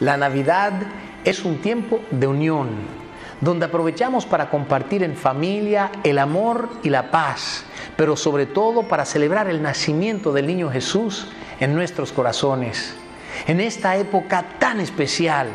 La Navidad es un tiempo de unión, donde aprovechamos para compartir en familia el amor y la paz, pero sobre todo para celebrar el nacimiento del niño Jesús en nuestros corazones. En esta época tan especial,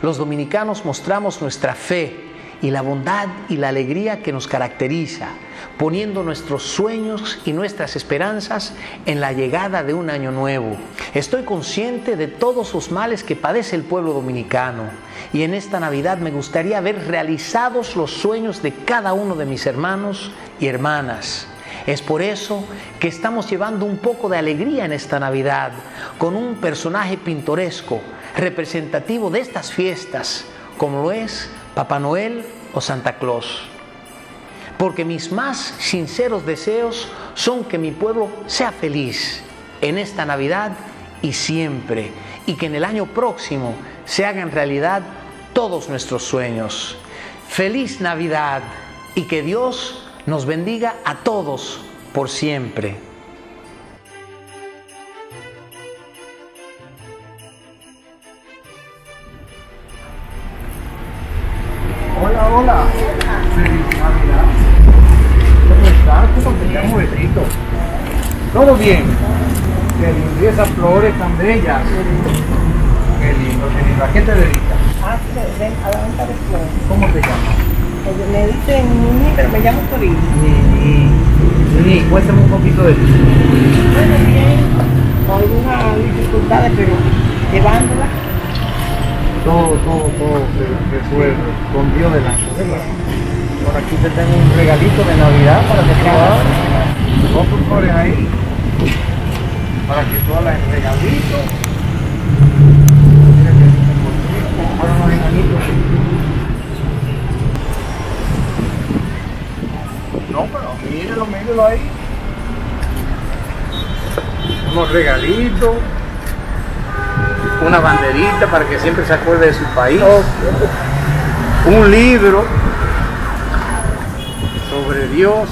los dominicanos mostramos nuestra fe y la bondad y la alegría que nos caracteriza, poniendo nuestros sueños y nuestras esperanzas en la llegada de un año nuevo. Estoy consciente de todos los males que padece el pueblo dominicano y en esta Navidad me gustaría ver realizados los sueños de cada uno de mis hermanos y hermanas. Es por eso que estamos llevando un poco de alegría en esta Navidad con un personaje pintoresco, representativo de estas fiestas, como lo es Papá Noel o Santa Claus. Porque mis más sinceros deseos son que mi pueblo sea feliz en esta Navidad y siempre, y que en el año próximo se hagan realidad todos nuestros sueños. Feliz Navidad y que Dios nos bendiga a todos por siempre. Hola, hola. Navidad. ¿Cómo estás? ¿Cómo te llamo, Betito? ¿Todo bien? Qué lindo. Esas flores tan bellas. Qué lindo, qué lindo. ¿A qué te dedicas? Ah, ven a la venta de flores. ¿Cómo te llamas? Oye, Me dicen Nini, pero me llamo Torino. Nini. Nini, cuéntame un poquito de ti. Bueno, bien, con algunas dificultades, pero llevándola. Todo, todo, todo se resuelve con Dios delante. Por aquí te tengo un regalito de Navidad para que. Pon tus flores ahí. Para que tú hagas el regalito. Mira que Ahora los regalitos. No, pero mírelo, mírelo ahí. Unos regalitos una banderita para que siempre se acuerde de su país, un libro sobre Dios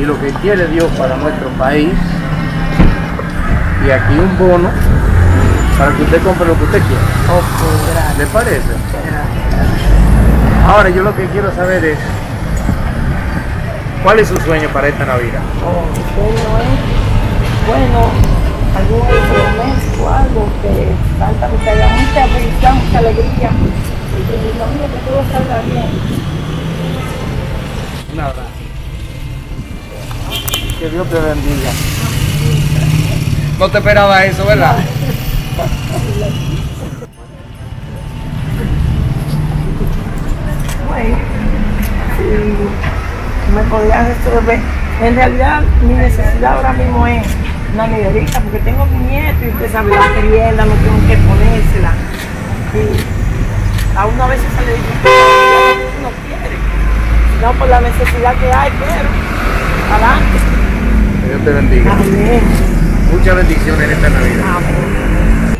y lo que quiere Dios para nuestro país, y aquí un bono para que usted compre lo que usted quiera. ¿Le parece? Ahora yo lo que quiero saber es, ¿cuál es su sueño para esta Navidad? Oh, bueno, es, bueno, algún elemento, que falta que haya mucha felicidad, mucha alegría. Y que mi familia, que todo salga bien. Un abrazo. Que Dios te bendiga. No te esperaba eso, ¿verdad? Bueno, si me podían resolver. En realidad, mi necesidad ahora mismo es una neverita, porque tengo mi nieto y usted sabe, la merienda no tengo que ponérsela. Y a uno a veces se le dice que no quiere, no por la necesidad que hay, pero adelante. Que Dios te bendiga. Amén. Muchas bendiciones en esta Navidad. Amén.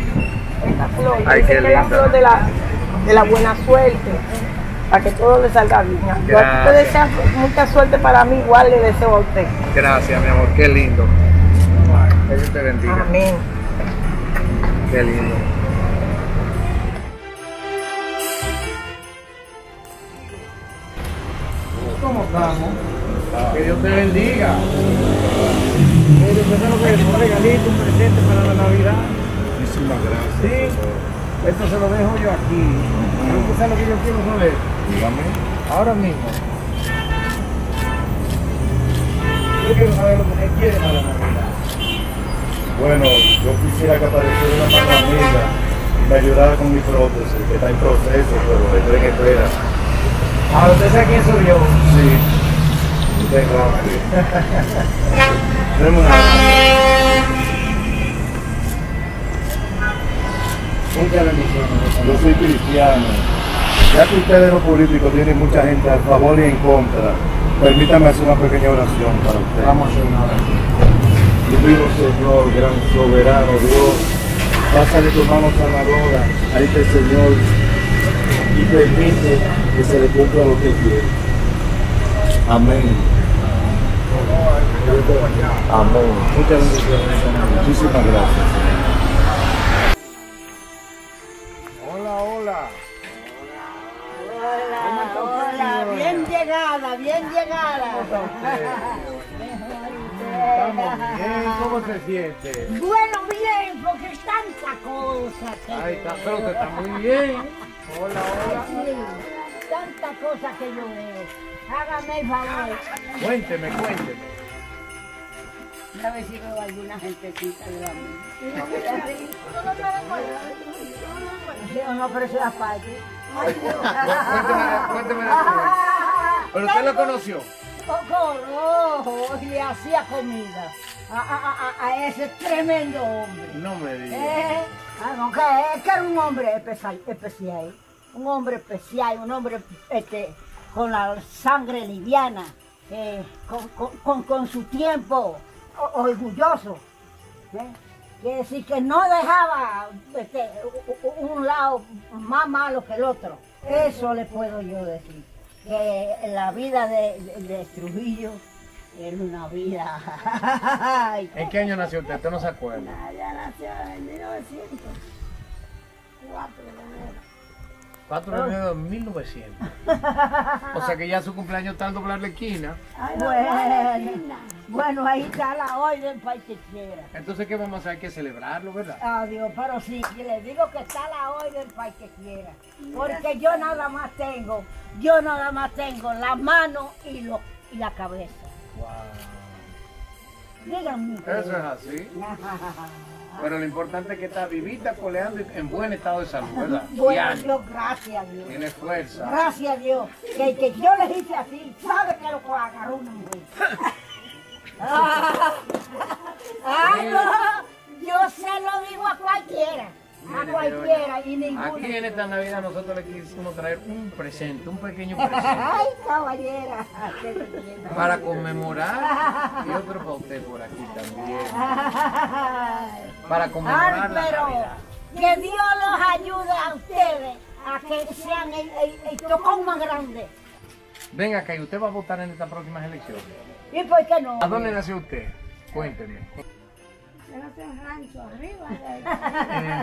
Esta flor, Ay, que la flor de la, de la buena suerte, para que todo le salga bien. Yo a usted desea mucha suerte para mí, igual le deseo a usted. Gracias, mi amor. Qué lindo. Que Dios te bendiga. Amén. Qué lindo. ¿Cómo estamos? Que Dios te bendiga. Mire, usted sabe lo que es un regalito, un presente para la Navidad. Muchísimas gracias. Sí, esto se lo dejo yo aquí. Pero usted sabe lo que yo quiero saber. Dígame. Ahora mismo. Yo quiero saber lo que usted quiere para la Navidad. Bueno, yo quisiera que apareciera una mano amiga y me ayudara con mi prótesis, que está en proceso, pero estoy en espera. Ahora usted sabe quién soy yo. Sí. Usted rápido. Tenemos una... Yo soy cristiano. Ya que ustedes los políticos tienen mucha gente a favor y en contra, permítame hacer una pequeña oración para ustedes. Vamos a hacer una oración. Divino Señor, gran soberano Dios, pasa de tu mano sanadora a este Señor y permite que se le cumpla lo que quiere. Amén. Amén. Muchas bendiciones, Muchísimas gracias. Hola, hola. Hola, hola, bien llegada, bien llegada. Estamos bien, ¿cómo se siente? Bueno, bien, porque es tanta cosa que Ahí está, yo pero usted veo. está muy bien. Hola, hola. Sí, tanta cosa que yo veo. Hágame el favor. Cuénteme, cuénteme. A ver si veo alguna gentecita de la mía. Sí, o no, pero eso es aparte. Cuénteme, cuénteme ¿Pero usted lo conoció? Coco y le hacía comida a, a- a- a ese tremendo hombre. No me diga. Eh, ah, no, que, es que era un hombre especial, especial, un hombre especial, un hombre este, con la sangre liviana, eh, con, con- con- con su tiempo orgulloso. ¿eh? Quiere decir que no dejaba este, un lado más malo que el otro. Eso le puedo yo decir. Que la vida de, de- de Trujillo era una vida. ¿En qué año nació usted? ¿Usted no se acuerda? Ya nació en 1904 de enero. 4 de enero de 1900. O sea que ya su cumpleaños está al doblar la esquina. Bueno, bueno, ahí está la orden para que quiera. Entonces, ¿qué vamos a hacer? Hay que celebrarlo, ¿verdad? Adiós, pero sí, y le digo que está la orden para que quiera. Porque yo nada más tengo, yo nada más tengo la mano y, lo, y la cabeza. Díganme. Eso es así. Pero lo importante es que está vivita, coleando y en buen estado de salud, ¿verdad? Bueno. Dios, gracias a Dios. Tiene fuerza. Gracias a Dios. Que, que yo le hice así, sabe que lo agarrar una mujer. Ah, ah, no, yo se lo digo a cualquiera. A cualquiera y Aquí ninguno. en esta Navidad nosotros le quisimos traer un presente, un pequeño presente. Ay, caballera. Para conmemorar y otro para usted por aquí también. Ay, Para conmemorar la pero que Dios los ayude a ustedes a que sean el, el, el tocón más grande. Venga acá, ¿y usted va a votar en estas próximas elecciones? ¿Y por qué no? ¿A dónde nació usted? Cuénteme. En el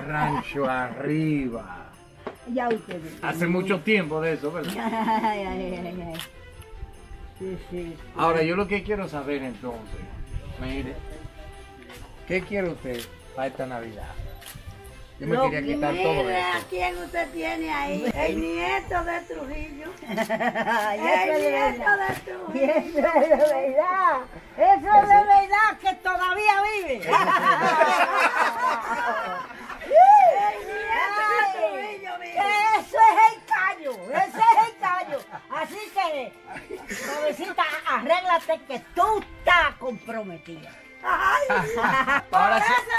rancho arriba. Ya ustedes. Hace mucho tiempo de eso, ¿verdad? Ay, ay, ay, ay. Sí, sí. Ahora, yo lo que quiero saber entonces, mire, ¿qué quiere usted para esta Navidad? Yo me Lo quería quitar todo Mire a esto. quién usted tiene ahí, el nieto de Trujillo. Ay, El eso de nieto verdad. de Y Trujillo. Eso es de verdad. Eso es de verdad que todavía vive. El nieto de Trujillo, mire. Eso es el callo, ese es el callo. Así que, cabecita, arréglate que tú estás comprometida. Ay, por Ahora sí, ese votaré, diga, por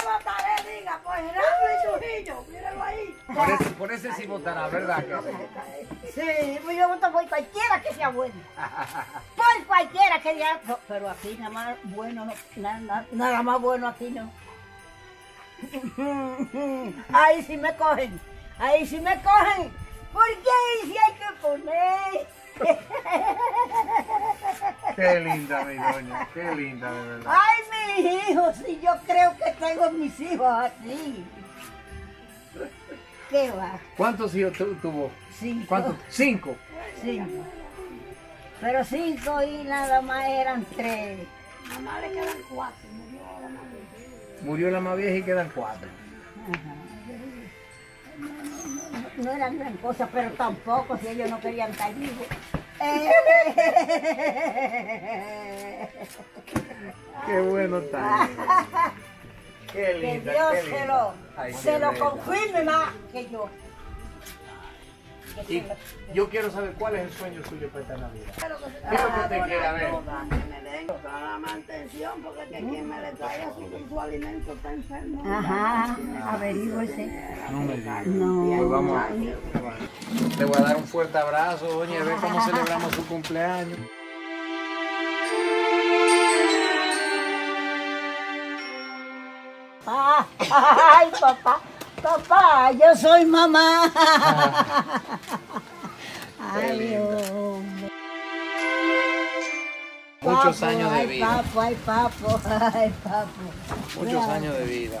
Por ese, sí votará, ¿verdad? sí? Pues yo voto por cualquiera que sea bueno. Por cualquiera que no, pero aquí nada más bueno, no, na- na- nada más bueno aquí no. Ahí sí me cogen, ahí sí me cogen. ¿Por qué ahí sí hay que poner? Qué linda, mi doña, qué linda, de verdad. Ay, mis hijos, si yo creo que tengo mis hijos así. ¿Qué va? ¿Cuántos hijos tu- tuvo? Cinco. ¿Cuántos? Cinco. Cinco. Pero cinco y nada más eran tres. Nada más le quedan cuatro, murió la madre. Murió la más vieja y quedan cuatro. No eran gran cosa, pero tampoco si ellos no querían estar vivos. Qué bueno está. Qué que linda, Dios qué se linda. lo, Ay, se lo confirme más que yo. Y yo quiero saber cuál es el sueño suyo para esta Navidad. ¿Qué es lo que usted quiere? A ver. ayuda, que me den toda la mantención, porque que quien me le traiga su, su alimento está enfermo. Ajá, averígüese. No me digas. No. Pues vamos. Le voy a dar un fuerte abrazo, doña, y a ver cómo celebramos su cumpleaños. Ay, papá, papá, yo soy mamá. Ay, hombre. Muchos Papo, años de ay, vida. Papo, ay, papo, ay, papo. Muchos años de vida.